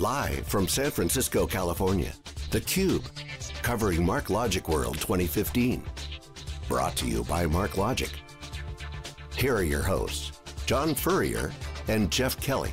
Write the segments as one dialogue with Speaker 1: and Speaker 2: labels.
Speaker 1: Live from San Francisco, California, theCUBE, covering MarkLogic World 2015. Brought to you by MarkLogic. Here are your hosts, John Furrier and Jeff Kelly.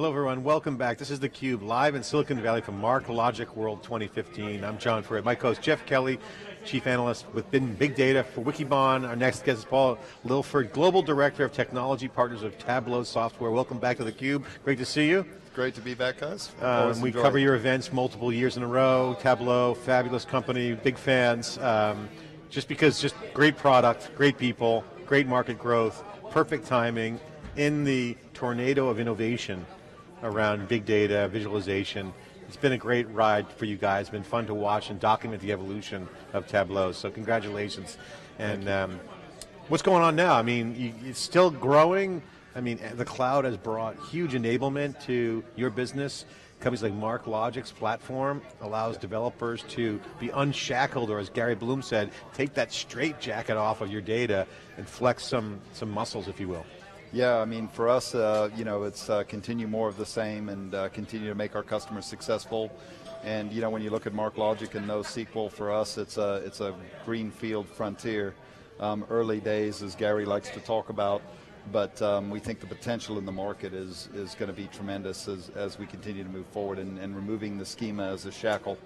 Speaker 2: Hello everyone, welcome back. This is theCUBE, live in Silicon Valley from MarkLogic World 2015. I'm John Furrier, my co-host Jeff Kelly, Chief Analyst with Big Data for Wikibon. Our next guest is Paul Lilford, Global Director of Technology Partners of Tableau Software. Welcome back to theCUBE, great to see you.
Speaker 3: Great to be back, guys.
Speaker 2: Um, we cover your events multiple years in a row. Tableau, fabulous company, big fans. Um, just because, just great product, great people, great market growth, perfect timing in the tornado of innovation around big data, visualization. It's been a great ride for you guys. It's been fun to watch and document the evolution of Tableau, so congratulations. And um, what's going on now? I mean, you, it's still growing. I mean, the cloud has brought huge enablement to your business. Companies like MarkLogic's platform allows developers to be unshackled, or as Gary Bloom said, take that straight jacket off of your data and flex some, some muscles, if you will.
Speaker 3: Yeah, I mean, for us, uh, you know, it's uh, continue more of the same and uh, continue to make our customers successful. And you know, when you look at MarkLogic and NoSQL, for us, it's a it's a greenfield frontier. Um, early days, as Gary likes to talk about, but um, we think the potential in the market is is going to be tremendous as as we continue to move forward and, and removing the schema as a shackle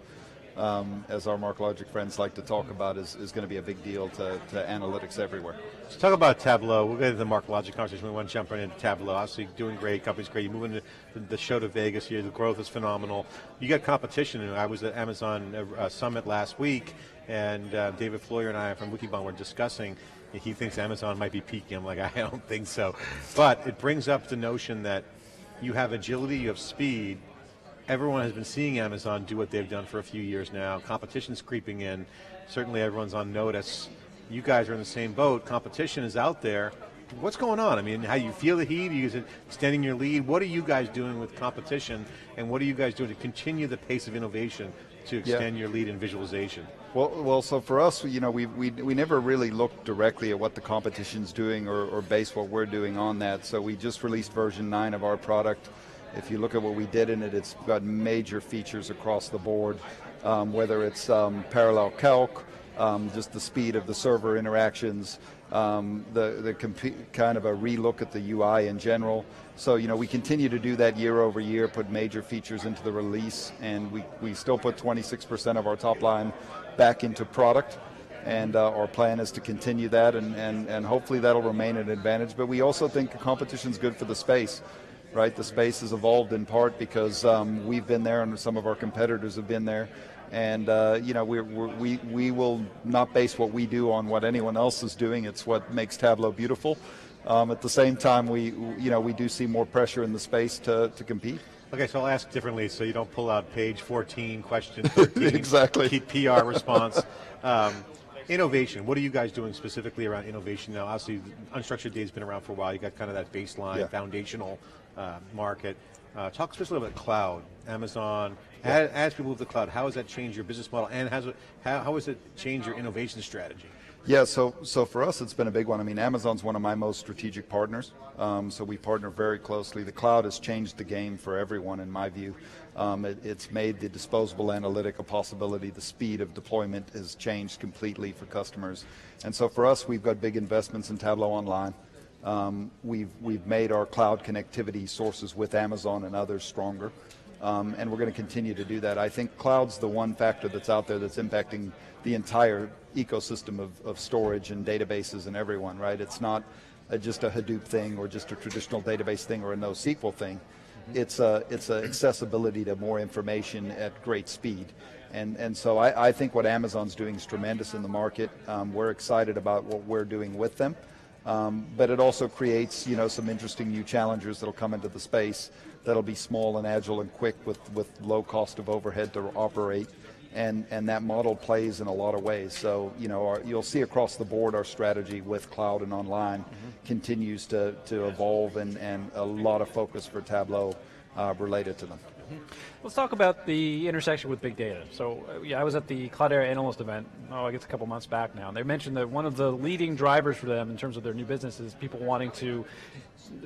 Speaker 3: um, as our MarkLogic friends like to talk about, is, is going to be a big deal to, to analytics everywhere.
Speaker 2: Talk about Tableau. We'll get into the MarkLogic conversation. We want to jump right into Tableau. Obviously, doing great, company's great. You're moving the, the show to Vegas here. The growth is phenomenal. You got competition. I was at Amazon uh, Summit last week, and uh, David Floyer and I from Wikibon were discussing he thinks Amazon might be peaking. I'm like, I don't think so. But it brings up the notion that you have agility, you have speed, everyone has been seeing Amazon do what they've done for a few years now. Competition's creeping in. Certainly everyone's on notice. You guys are in the same boat. Competition is out there. What's going on? I mean, how do you feel the heat? Are you extending your lead? What are you guys doing with competition? And what are you guys doing to continue the pace of innovation to extend yeah. your lead in visualization?
Speaker 3: Well, well, so for us, you know, we, we, we never really look directly at what the competition's doing or, or base what we're doing on that. So we just released version 9 of our product. If you look at what we did in it, it's got major features across the board, um, whether it's um, parallel calc, um, just the speed of the server interactions, um, the, the kind of a relook at the UI in general. So you know we continue to do that year over year, put major features into the release, and we, we still put 26% of our top line back into product and uh, our plan is to continue that and, and, and hopefully that'll remain an advantage. But we also think competition is good for the space right? The space has evolved in part because um, we've been there and some of our competitors have been there. And uh, you know, we we, we will not base what we do on what anyone else is doing. It's what makes Tableau beautiful. Um, at the same time, we you know we do see more pressure in the space to, to compete.
Speaker 2: Okay, so I'll ask differently so you don't pull out page 14, question 13.
Speaker 3: exactly.
Speaker 2: PR response. Um, Innovation, what are you guys doing specifically around innovation now? Obviously, unstructured data has been around for a while. You got kind of that baseline, yeah. foundational uh, market. Uh, talk specifically about cloud, Amazon. Yeah. As, as, people move to the cloud, how has that changed your business model, and has it, how, how has it changed your innovation strategy?
Speaker 3: Yeah, so so for us, it's been a big one. I mean, Amazon's one of my most strategic partners, um, so we partner very closely. The cloud has changed the game for everyone, in my view. Um, it, it's made the disposable analytic a possibility. The speed of deployment has changed completely for customers, and so for us, we've got big investments in Tableau Online. Um, we've we've made our cloud connectivity sources with Amazon and others stronger. Um, and we're going to continue to do that. I think cloud's the one factor that's out there that's impacting the entire ecosystem of, of storage and databases and everyone, right? It's not a, just a Hadoop thing or just a traditional database thing or a NoSQL thing. Mm-hmm. It's a it's a accessibility to more information at great speed, and and so I, I think what Amazon's doing is tremendous in the market. Um, we're excited about what we're doing with them, um, but it also creates you know some interesting new challengers that'll come into the space that'll be small and agile and quick with, with low cost of overhead to operate. And, and that model plays in a lot of ways. So, you know, our, you'll see across the board our strategy with cloud and online mm-hmm. Continues to, to evolve and, and a lot of focus for Tableau uh, related to them.
Speaker 4: Let's talk about the intersection with big data. So, uh, yeah, I was at the Cloudera analyst event, oh, I guess a couple months back now, and they mentioned that one of the leading drivers for them in terms of their new business is people wanting to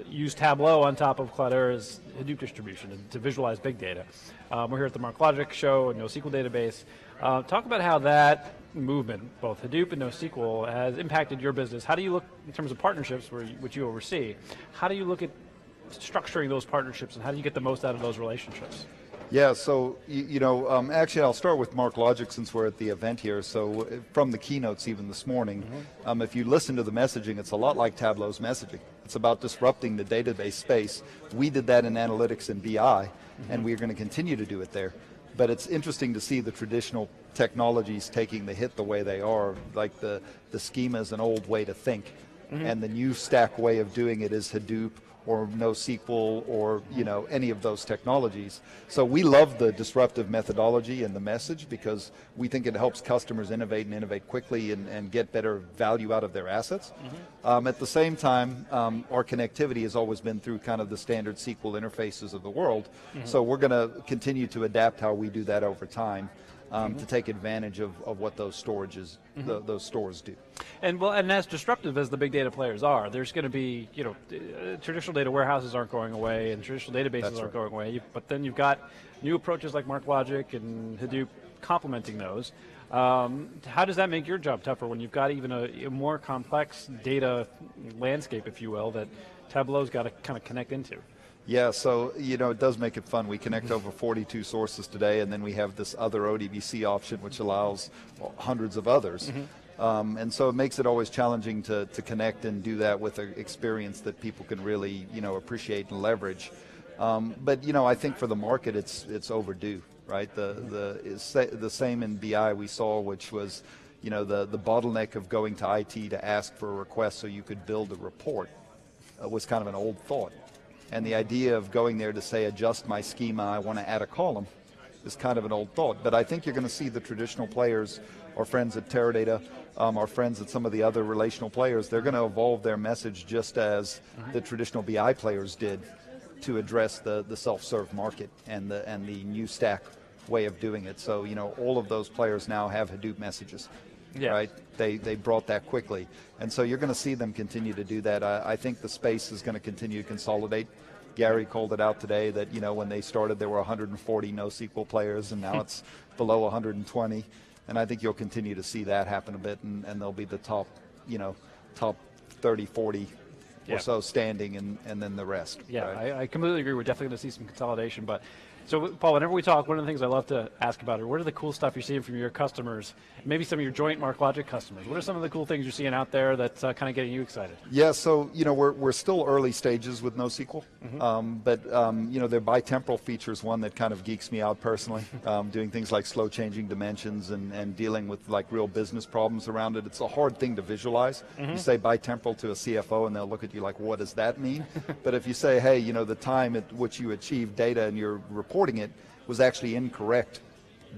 Speaker 4: use Tableau on top of Cloudera's Hadoop distribution to visualize big data. Um, we're here at the MarkLogic show, a NoSQL database. Uh, talk about how that movement, both Hadoop and NoSQL, has impacted your business. How do you look in terms of partnerships, you, which you oversee? How do you look at structuring those partnerships and how do you get the most out of those relationships?
Speaker 3: Yeah, so you, you know, um, actually, I'll start with MarkLogic since we're at the event here. So uh, from the keynotes even this morning, mm-hmm. um, if you listen to the messaging, it's a lot like Tableau's messaging. It's about disrupting the database space. We did that in analytics and BI, mm-hmm. and we're going to continue to do it there. But it's interesting to see the traditional technologies taking the hit the way they are. Like the the schema is an old way to think, mm-hmm. and the new stack way of doing it is Hadoop or NoSQL or you know any of those technologies. So we love the disruptive methodology and the message because we think it helps customers innovate and innovate quickly and, and get better value out of their assets. Mm-hmm. Um, at the same time, um, our connectivity has always been through kind of the standard SQL interfaces of the world. Mm-hmm. So we're going to continue to adapt how we do that over time um, mm-hmm. to take advantage of, of what those storages, mm-hmm. the, those stores do.
Speaker 4: And well, and as disruptive as the big data players are, there's going to be, you know, uh, traditional data warehouses aren't going away, and traditional databases That's aren't right. going away. But then you've got new approaches like MarkLogic and Hadoop complementing those. Um, how does that make your job tougher when you've got even a, a more complex data landscape, if you will, that Tableau's got to kind of connect into?
Speaker 3: Yeah, so you know it does make it fun. We connect over 42 sources today, and then we have this other ODBC option, which allows hundreds of others. Mm-hmm. Um, and so it makes it always challenging to, to connect and do that with an experience that people can really you know appreciate and leverage. Um, but you know I think for the market it's it's overdue, right? The the the same in BI we saw, which was you know the the bottleneck of going to IT to ask for a request so you could build a report uh, was kind of an old thought. And the idea of going there to say, adjust my schema, I want to add a column, is kind of an old thought. But I think you're going to see the traditional players, our friends at Teradata, um, our friends at some of the other relational players, they're going to evolve their message just as mm-hmm. the traditional BI players did to address the, the self-serve market and the, and the new stack way of doing it. So, you know, all of those players now have Hadoop messages. Yeah. Right? They, they brought that quickly. And so you're going to see them continue to do that. I, I think the space is going to continue to consolidate. Gary called it out today that, you know, when they started, there were 140 NoSQL players, and now it's below 120. And I think you'll continue to see that happen a bit, and, and they'll be the top, you know, top 30, 40 yeah. or so standing, and, and then the rest.
Speaker 4: Yeah,
Speaker 3: right?
Speaker 4: I, I completely agree. We're definitely going to see some consolidation, but so, Paul, whenever we talk, one of the things I love to ask about are what are the cool stuff you're seeing from your customers, maybe some of your joint MarkLogic customers? What are some of the cool things you're seeing out there that's uh, kind of getting you excited?
Speaker 3: Yeah, so, you know, we're, we're still early stages with NoSQL, mm-hmm. um, but, um, you know, their bitemporal feature is one that kind of geeks me out personally, um, doing things like slow changing dimensions and, and dealing with like real business problems around it. It's a hard thing to visualize. Mm-hmm. You say bitemporal to a CFO and they'll look at you like, what does that mean? but if you say, hey, you know, the time at which you achieve data and you're reporting it, was actually incorrect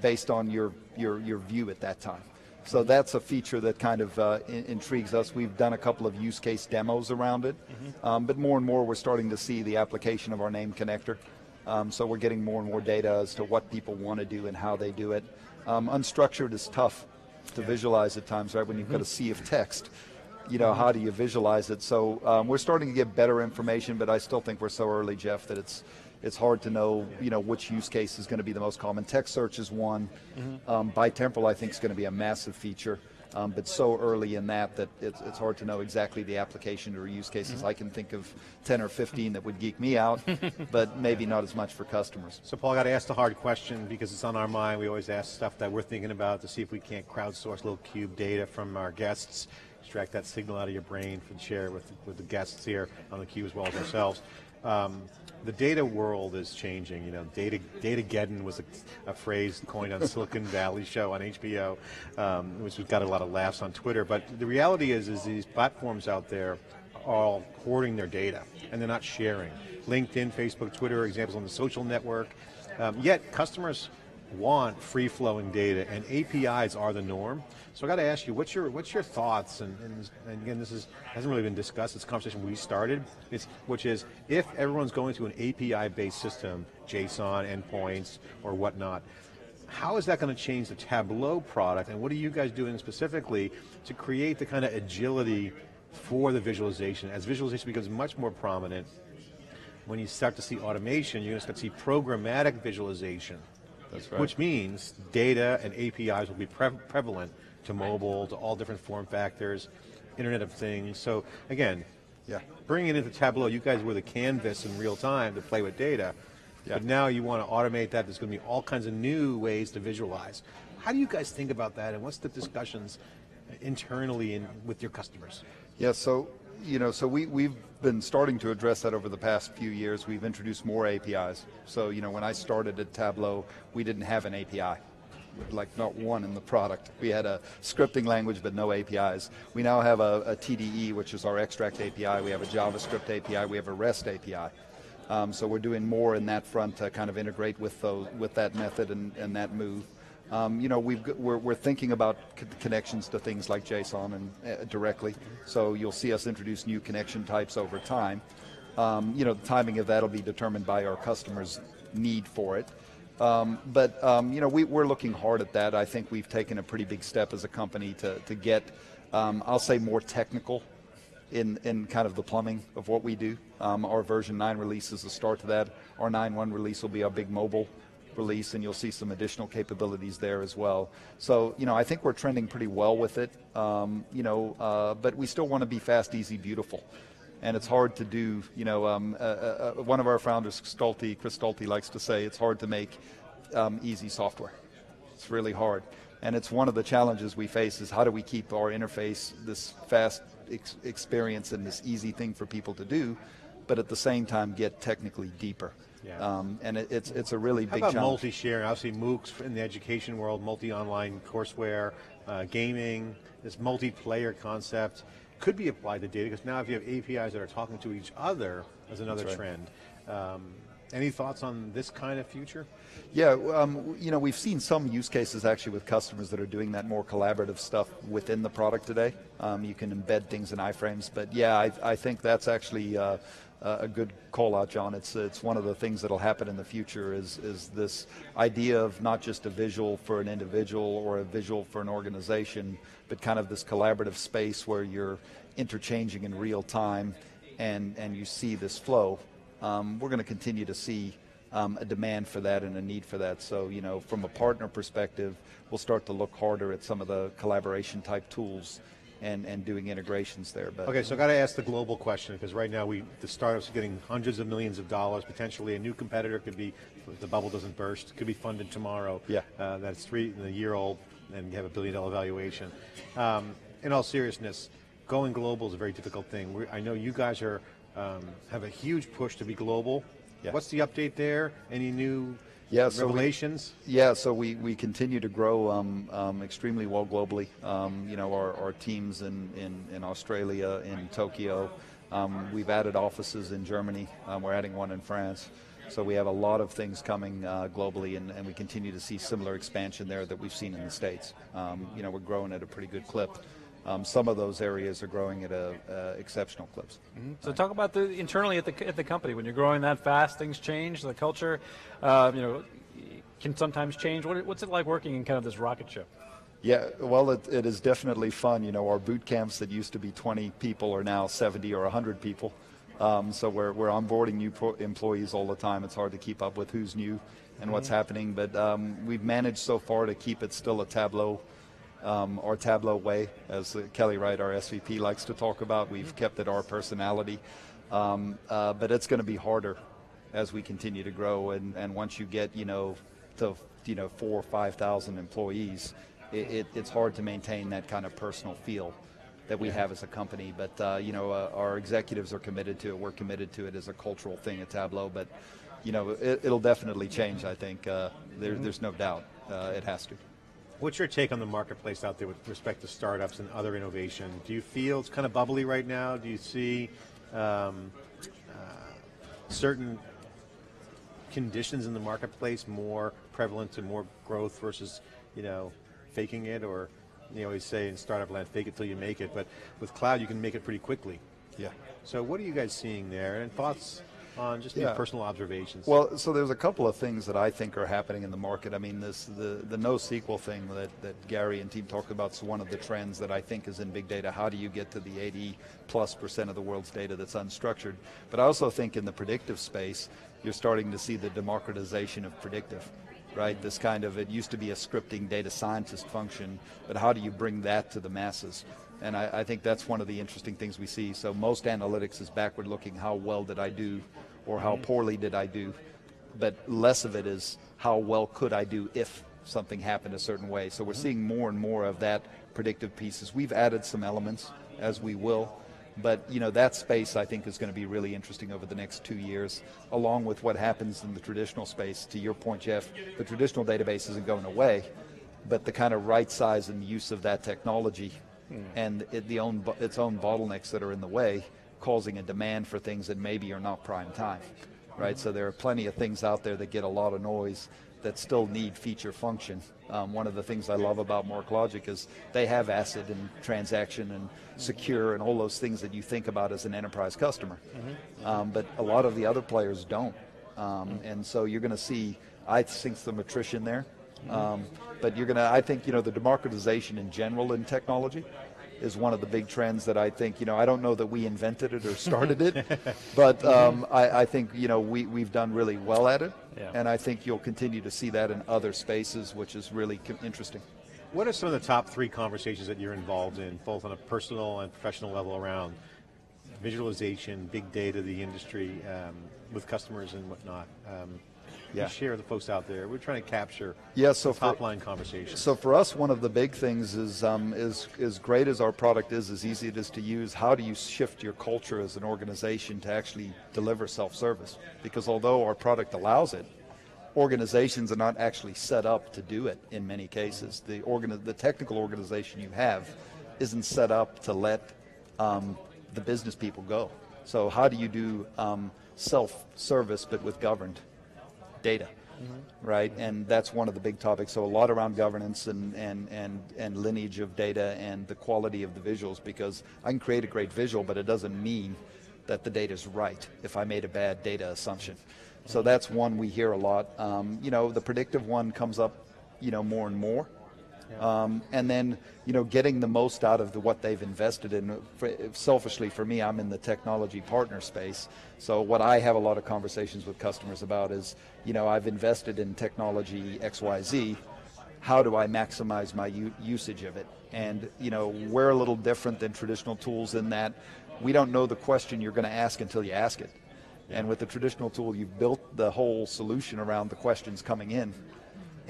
Speaker 3: based on your, your, your view at that time. So that's a feature that kind of uh, in, intrigues us. We've done a couple of use case demos around it, mm-hmm. um, but more and more we're starting to see the application of our name connector. Um, so we're getting more and more data as to what people want to do and how they do it. Um, unstructured is tough to visualize at times, right? When you've got a mm-hmm. sea of text, you know, how do you visualize it? So um, we're starting to get better information, but I still think we're so early, Jeff, that it's it's hard to know, you know, which use case is going to be the most common. Text search is one. Mm-hmm. Um, bitemporal, I think, is going to be a massive feature. Um, but so early in that that it's, it's hard to know exactly the application or use cases. Mm-hmm. I can think of 10 or 15 that would geek me out, but maybe not as much for customers.
Speaker 2: So Paul, I got to ask the hard question because it's on our mind. We always ask stuff that we're thinking about to see if we can't crowdsource little cube data from our guests, extract that signal out of your brain and share it with, with the guests here on the cube as well as ourselves. Um, the data world is changing. You know, data data geddon was a, a phrase coined on Silicon Valley show on HBO, um, which got a lot of laughs on Twitter. But the reality is, is these platforms out there are all hoarding their data and they're not sharing. LinkedIn, Facebook, Twitter are examples on the social network. Um, yet customers want free-flowing data, and APIs are the norm. So I got to ask you, what's your what's your thoughts? And, and, and, again, this is hasn't really been discussed. It's a conversation we started, it's, which is if everyone's going to an API-based system, JSON endpoints or whatnot, how is that going to change the Tableau product, and what are you guys doing specifically to create the kind of agility for the visualization? As visualization becomes much more prominent, when you start to see automation, you're going to start to see programmatic visualization.
Speaker 3: That's right.
Speaker 2: Which means data and APIs will be pre prevalent to mobile, to all different form factors, Internet of Things. So again,
Speaker 3: Yeah.
Speaker 2: bringing it into Tableau, you guys were the canvas in real time to play with data.
Speaker 3: Yeah.
Speaker 2: But now you want to automate that. There's going to be all kinds of new ways to visualize. How do you guys think about that, and what's the discussions internally and with your customers?
Speaker 3: Yeah, so you know, so we we've been starting to address that over the past few years. We've introduced more APIs. So you know, when I started at Tableau, we didn't have an API, like not one in the product. We had a scripting language, but no APIs. We now have a, a TDE, which is our extract API. We have a JavaScript API. We have a REST API. Um, so we're doing more in that front to kind of integrate with those with that method and, and that move. Um, you know, we've, we're, we're thinking about connections to things like JSON and uh, directly. So you'll see us introduce new connection types over time. Um, you know, the timing of that will be determined by our customers' need for it. Um, but um, you know, we, we're looking hard at that. I think we've taken a pretty big step as a company to, to get, um, I'll say, more technical in, in kind of the plumbing of what we do. Um, our version 9 release is the start to that. Our 9.1 release will be our big mobile release, and you'll see some additional capabilities there as well. So, you know, I think we're trending pretty well with it, um, you know, uh, but we still want to be fast, easy, beautiful. And it's hard to do, you know, um, uh, uh, uh, one of our founders, Stolte, Chris Stolte, likes to say it's hard to make um, easy software. It's really hard. And it's one of the challenges we face is how do we keep our interface this fast ex- experience and this easy thing for people to do, but at the same time get technically deeper.
Speaker 2: Yeah.
Speaker 3: Um, and it, it's, it's a really
Speaker 2: How
Speaker 3: big
Speaker 2: about
Speaker 3: challenge.
Speaker 2: multi-sharing? Obviously, MOOCs in the education world, multi-online courseware, uh, gaming, this multiplayer concept could be applied to data because now if you have APIs that are talking to each other, as another
Speaker 3: right.
Speaker 2: trend. Um, any thoughts on this kind of future?
Speaker 3: Yeah, um, you know, we've seen some use cases actually with customers that are doing that more collaborative stuff within the product today. Um, you can embed things in iframes, but yeah, I, I think that's actually uh, a good call out, John. It's it's one of the things that'll happen in the future is is this idea of not just a visual for an individual or a visual for an organization, but kind of this collaborative space where you're interchanging in real time, and and you see this flow. Um, we're going to continue to see um, a demand for that and a need for that. So, you know, from a partner perspective, we'll start to look harder at some of the collaboration type tools and, and doing integrations there. But
Speaker 2: Okay, so I got to ask the global question because right now we the startups are getting hundreds of millions of dollars. Potentially, a new competitor could be, if the bubble doesn't burst, could be funded tomorrow.
Speaker 3: Yeah.
Speaker 2: uh, that's three a year old and you have a billion dollar valuation. Um, in all seriousness, going global is a very difficult thing. we I know you guys are um, have a huge push to be global.
Speaker 3: Yeah.
Speaker 2: What's the update there? Any new
Speaker 3: Yeah, so we-
Speaker 2: revelations?
Speaker 3: Yeah, so we, we continue to grow um, um, extremely well globally. Um, you know, our, our teams in, in, in Australia, in Tokyo. Um, we've added offices in Germany. Um, we're adding one in France. So we have a lot of things coming uh, globally, and, and we continue to see similar expansion there that we've seen in the States. Um, you know, we're growing at a pretty good clip. Um, some of those areas are growing at a, uh, exceptional clips.
Speaker 4: So talk about the internally at the at the company when you're growing that fast, things change. The culture, uh, you know, can sometimes change. What, what's it like working in kind of this rocket ship?
Speaker 3: Yeah, well, it, it is definitely fun. You know, our boot camps that used to be 20 people are now 70 or 100 people. Um, so we're, we're onboarding new pro- employees all the time. It's hard to keep up with who's new and what's happening. But um, we've managed so far to keep it still a Tableau, um, our Tableau way, as Kelly Wright, our SVP, likes to talk about. We've kept it our personality. Um, uh, but it's going to be harder as we continue to grow. And, and once you get, you know, to you know four or five thousand employees, it, it, it's hard to maintain that kind of personal feel that we have as a company. But uh, you know, uh, our executives are committed to it. We're committed to it as a cultural thing at Tableau. But you know, it, it'll definitely change. I think uh, there, there's no doubt uh, it has to.
Speaker 2: What's your take on the marketplace out there with respect to startups and other innovation? Do you feel it's kind of bubbly right now? Do you see um, uh, certain conditions in the marketplace more prevalent to more growth versus, you know, faking it or, you always say in startup land, fake it till you make it. But with cloud, you can make it pretty quickly.
Speaker 3: Yeah.
Speaker 2: So what are you guys seeing there? And thoughts on just
Speaker 3: Yeah.
Speaker 2: personal observations?
Speaker 3: Well, so there's a couple of things that I think are happening in the market. I mean, this the the NoSQL thing that, that Gary and team talked about is one of the trends that I think is in big data. How do you get to the 80 plus percent of the world's data that's unstructured? But I also think in the predictive space, you're starting to see the democratization of predictive. Right, this kind of it used to be a scripting data scientist function, but how do you bring that to the masses? And I, I think that's one of the interesting things we see. So most analytics is backward looking. How well did I do, or how mm-hmm. poorly did I do? but less of it is how well could I do if something happened a certain way. So we're mm-hmm. seeing more and more of that predictive pieces. We've added some elements as we will, but you know that space I think is going to be really interesting over the next two years, along with what happens in the traditional space. To your point, Jeff, the traditional database isn't going away, but the kind of right size and use of that technology hmm. and it, the own, its own bottlenecks that are in the way, causing a demand for things that maybe are not prime time right? Hmm. So there are plenty of things out there that get a lot of noise that still need feature function. Um, one of the things I love about MarkLogic is they have ACID and transaction and secure and all those things that you think about as an enterprise customer. Um, but a lot of the other players don't. Um, and so you're going to see, I think, some attrition there. Um, but you're going to, I think, you know, the democratization in general in technology is one of the big trends that I think, you know, I don't know that we invented it or started it, but um, I, I think, you know, we, we've done really well at it.
Speaker 4: Yeah.
Speaker 3: And I think you'll continue to see that in other spaces, which is really co- interesting.
Speaker 2: What are some of the top three conversations that you're involved in, both on a personal and professional level around visualization, big data, the industry, um, with customers and whatnot? Um,
Speaker 3: Yeah.
Speaker 2: You share the folks out there. We're trying to capture
Speaker 3: Yeah, so for-
Speaker 2: top line conversations.
Speaker 3: So for us, one of the big things is, um, is as great as our product is, as easy it is to use. How do you shift your culture as an organization to actually deliver self-service? Because although our product allows it, organizations are not actually set up to do it in many cases. The organ, the technical organization you have, isn't set up to let um, the business people go. So how do you do um, self-service but with governed data? right? And that's one of the big topics. So a lot around governance and, and, and, and lineage of data and the quality of the visuals because I can create a great visual, but it doesn't mean that the data is right if I made a bad data assumption. So that's one we hear a lot. Um, you know, the predictive one comes up, you know, more and more. Um, and then, you know, getting the most out of the, what they've invested in. For, selfishly, for me, I'm in the technology partner space. So what I have a lot of conversations with customers about is, you know, I've invested in technology X, Y, Z. How do I maximize my usage of it? And you know, we're a little different than traditional tools in that we don't know the question you're going to ask until you ask it. And with the traditional tool, you've built the whole solution around the questions coming in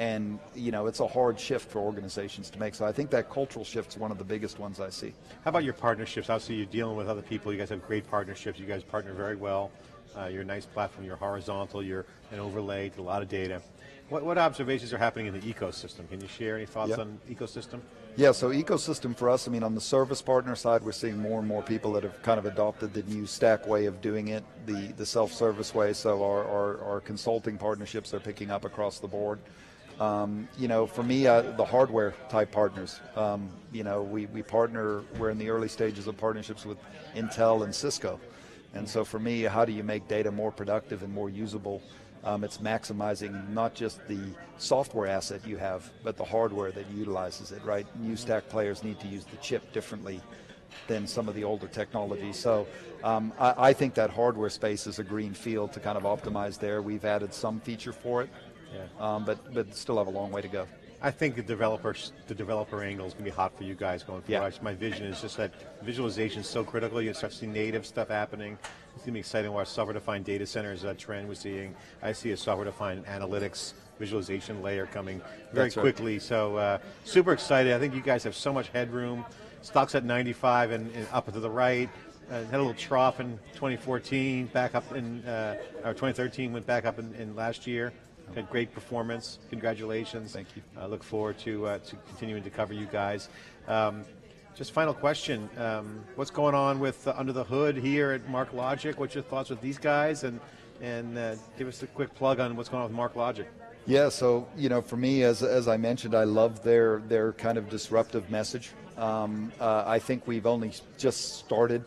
Speaker 3: and you know it's a hard shift for organizations to make. So I think that cultural shift is one of the biggest ones I see.
Speaker 2: How about your partnerships? Obviously, you're dealing with other people. You guys have great partnerships. You guys partner very well. Uh, you're a nice platform. You're horizontal. You're an overlay to a lot of data. What, what observations are happening in the ecosystem? Can you share any thoughts
Speaker 3: Yeah.
Speaker 2: on ecosystem?
Speaker 3: Yeah, so ecosystem for us, I mean, on the service partner side, we're seeing more and more people that have kind of adopted the new stack way of doing it, the, the self-service way. So our, our, our consulting partnerships are picking up across the board. Um, you know, for me, uh, the hardware type partners, um, you know, we, we partner, we're in the early stages of partnerships with Intel and Cisco. And so for me, how do you make data more productive and more usable? Um, it's maximizing not just the software asset you have, but the hardware that utilizes it, right? New stack players need to use the chip differently than some of the older technologies. So um, I, I think that hardware space is a green field to kind of optimize there. We've added some feature for it,
Speaker 2: Yeah.
Speaker 3: um, but, but still have a long way to go.
Speaker 2: I think the developer the developer angle is going to be hot for you guys going forward.
Speaker 3: Yeah.
Speaker 2: My vision is just that visualization is so critical. You start seeing native stuff happening. It's going to be exciting. Our software-defined data centers, that trend we're seeing. I see a software-defined analytics visualization layer coming very
Speaker 3: That's right.
Speaker 2: quickly. So uh, super excited. I think you guys have so much headroom. Stocks at 95 and, and up to the right. Uh, had a little trough in 2014, back up in uh, or 2013, went back up in, in last year. Had great performance. Congratulations.
Speaker 3: Thank you.
Speaker 2: I look forward to uh, to continuing to cover you guys. Um, just final question: um, What's going on with uh, under the hood here at MarkLogic? What's your thoughts with these guys? And and uh, give us a quick plug on what's going on with MarkLogic.
Speaker 3: Yeah, so you know, for me, as as I mentioned, I love their their kind of disruptive message. Um, uh, I think we've only just started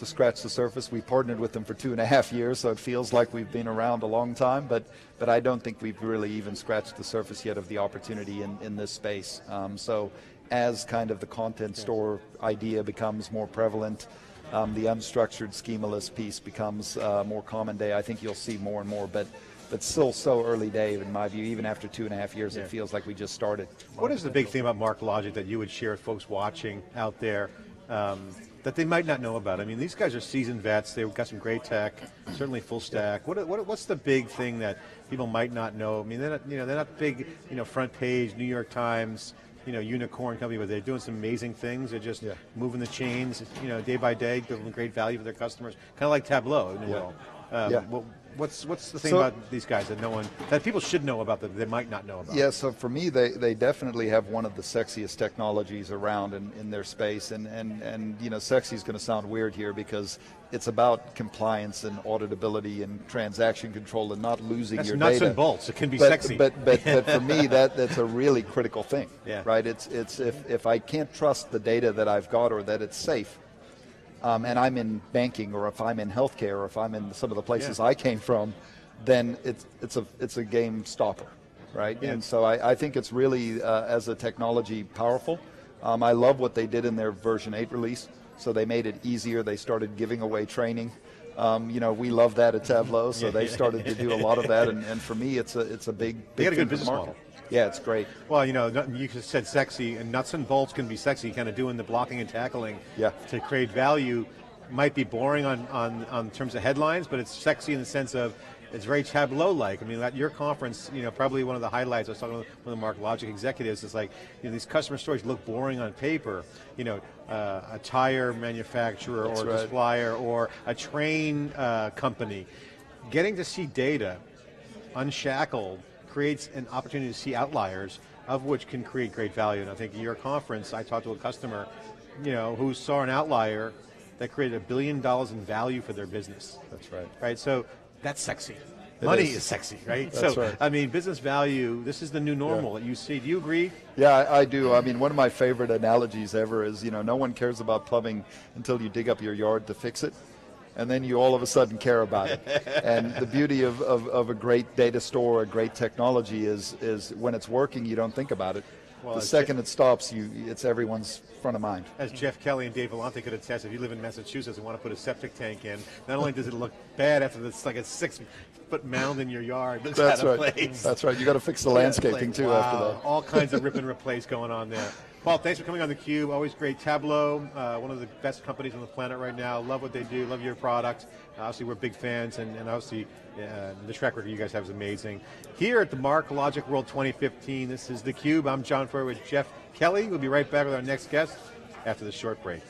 Speaker 3: to scratch the surface. We partnered with them for two and a half years, so it feels like we've been around a long time, but, but I don't think we've really even scratched the surface yet of the opportunity in, in this space. Um, so as kind of the content store idea becomes more prevalent, um, the unstructured schemaless piece becomes uh, more common day, I think you'll see more and more, but but still so early day in my view. Even after two and a half years, yeah. it feels like we just started.
Speaker 2: What is the big thing about MarkLogic that you would share with folks watching out there um, that they might not know about? I mean, these guys are seasoned vets. They've got some great tech, certainly full stack. What, what, what's the big thing that people might not know? I mean, they're not, you know, they're not big, you know, front page, New York Times, you know, unicorn company, but they're doing some amazing things. They're just yeah. moving the chains, you know, day by day, delivering great value for their customers, kind of like Tableau, in a yeah. Um, yeah. Well, what's what's the thing so, about these guys that no one that people should know about that they might not know about?
Speaker 3: Yeah, so for me, they, they definitely have one of the sexiest technologies around in, in their space, and and and you know, sexy is going to sound weird here because it's about compliance and auditability and transaction control and not losing
Speaker 2: that's
Speaker 3: your
Speaker 2: nuts
Speaker 3: data.
Speaker 2: and bolts. It can be
Speaker 3: but,
Speaker 2: sexy.
Speaker 3: But but but for me, that that's a really critical thing.
Speaker 2: Yeah.
Speaker 3: Right. It's it's if if I can't trust the data that I've got or that it's safe um, and I'm in banking or if I'm in healthcare or if I'm in some of the places yeah. I came from, then it's it's a it's a game stopper, right? Yeah. And so I, I, think it's really uh, as a technology powerful. Um, I love what they did in their version 8 release. So they made it easier. They started giving away training. Um, you know, we love that at Tableau, so they started to do a lot of that. And, and for me, it's a it's a big. big
Speaker 2: they got a good business model.
Speaker 3: Yeah, it's great.
Speaker 2: Well, you know, you just said sexy, and nuts and bolts can be sexy, kind of doing the blocking and tackling
Speaker 3: yeah.
Speaker 2: to create value. Might be boring on, on, on terms of headlines, but it's sexy in the sense of it's very tableau-like. I mean, at your conference, you know, probably one of the highlights. I was talking with one of the MarkLogic executives. Is like, you know, these customer stories look boring on paper. You know, uh, a tire manufacturer
Speaker 3: That's
Speaker 2: or
Speaker 3: right.
Speaker 2: a supplier or a train uh, company, getting to see data unshackled creates an opportunity to see outliers, of which can create great value. And I think at your conference, I talked to a customer, you know, who saw an outlier that created a billion dollars in value for their business.
Speaker 3: That's right.
Speaker 2: Right. So that's sexy. It Money is. is. sexy, right?
Speaker 3: That's
Speaker 2: so,
Speaker 3: right.
Speaker 2: I mean, business value, this is the new normal yeah. that you see. Do you agree?
Speaker 3: Yeah, I, I, do. I mean, one of my favorite analogies ever is, you know, no one cares about plumbing until you dig up your yard to fix it and then you all of a sudden care about it. and the beauty of, of, of, a great data store, a great technology is, is when it's working, you don't think about it. Well, the second it stops, you it's everyone's front of mind.
Speaker 2: As Jeff Kelly and Dave Vellante could attest, if you live in Massachusetts and want to put a septic tank in, not only does it look bad after it's like a six foot mound in your yard,
Speaker 3: that's right.
Speaker 2: Place.
Speaker 3: That's right. You got to fix the landscaping too
Speaker 2: wow.
Speaker 3: after that.
Speaker 2: All kinds of rip and replace going on there. Paul, thanks for coming on the Cube. Always great. Tableau, uh, one of the best companies on the planet right now. Love what they do, love your product. Obviously, we're big fans, and, and obviously, uh, the track record you guys have is amazing. Here at the MarkLogic World 2015, this is theCUBE. I'm John Furrier with Jeff Kelly. We'll be right back with our next guest after the short break.